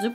Zoop.